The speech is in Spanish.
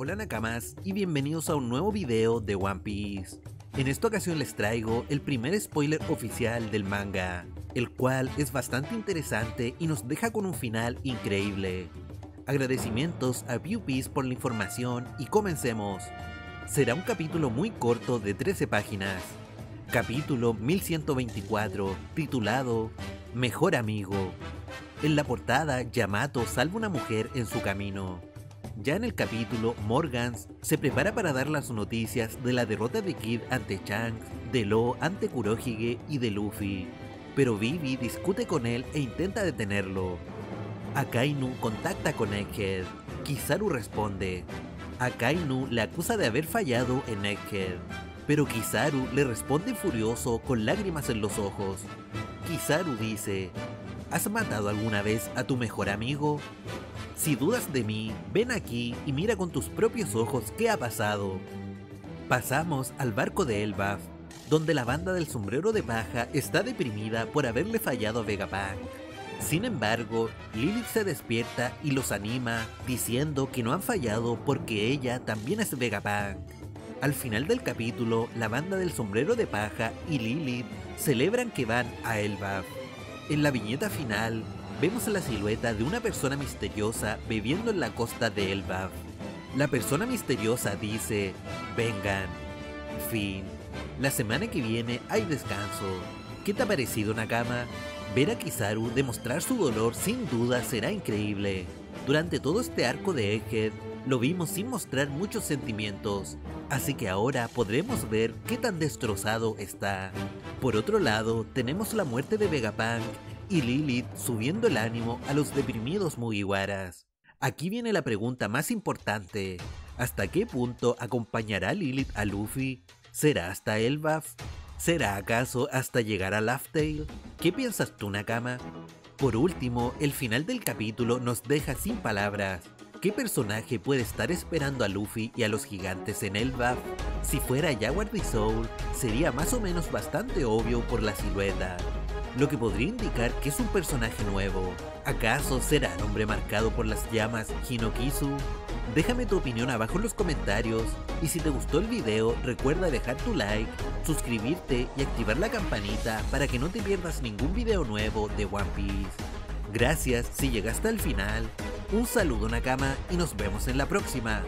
Hola Nakamas y bienvenidos a un nuevo video de One Piece. En esta ocasión les traigo el primer spoiler oficial del manga, el cual es bastante interesante y nos deja con un final increíble. Agradecimientos a Viewpiece por la información y comencemos. Será un capítulo muy corto de 13 páginas. Capítulo 1124, titulado Mejor Amigo. En la portada, Yamato salva una mujer en su camino. Ya en el capítulo, Morgans se prepara para dar las noticias de la derrota de Kid ante Chang, de Lo ante Kurohige y de Luffy, pero Vivi discute con él e intenta detenerlo. Akainu contacta con Egghead, Kizaru responde. Akainu le acusa de haber fallado en Egghead, pero Kizaru le responde furioso con lágrimas en los ojos. Kizaru dice, ¿Has matado alguna vez a tu mejor amigo? Si dudas de mí, ven aquí y mira con tus propios ojos qué ha pasado. Pasamos al barco de Elbaf, donde la banda del sombrero de paja está deprimida por haberle fallado a Vegapunk. Sin embargo, Lilith se despierta y los anima, diciendo que no han fallado porque ella también es Vegapunk. Al final del capítulo, la banda del sombrero de paja y Lilith celebran que van a Elbaf. En la viñeta final, vemos la silueta de una persona misteriosa bebiendo en la costa de Elbaf. La persona misteriosa dice, vengan. Fin. La semana que viene hay descanso. ¿Qué te ha parecido Nakama? Ver a Kizaru demostrar su dolor sin duda será increíble. Durante todo este arco de Egghead, lo vimos sin mostrar muchos sentimientos, así que ahora podremos ver qué tan destrozado está. Por otro lado, tenemos la muerte de Vegapunk y Lilith subiendo el ánimo a los deprimidos Mugiwaras. Aquí viene la pregunta más importante. ¿Hasta qué punto acompañará Lilith a Luffy? ¿Será hasta Elbaf? ¿Será acaso hasta llegar a Laugh Tale? ¿Qué piensas tú, Nakama? Por último, el final del capítulo nos deja sin palabras. ¿Qué personaje puede estar esperando a Luffy y a los gigantes en Elbaf? Si fuera Jaguar the Soul, sería más o menos bastante obvio por la silueta lo que podría indicar que es un personaje nuevo. ¿Acaso será el hombre marcado por las llamas Hinokizu? Déjame tu opinión abajo en los comentarios y si te gustó el video recuerda dejar tu like, suscribirte y activar la campanita para que no te pierdas ningún video nuevo de One Piece. Gracias si llegaste al final, un saludo Nakama y nos vemos en la próxima.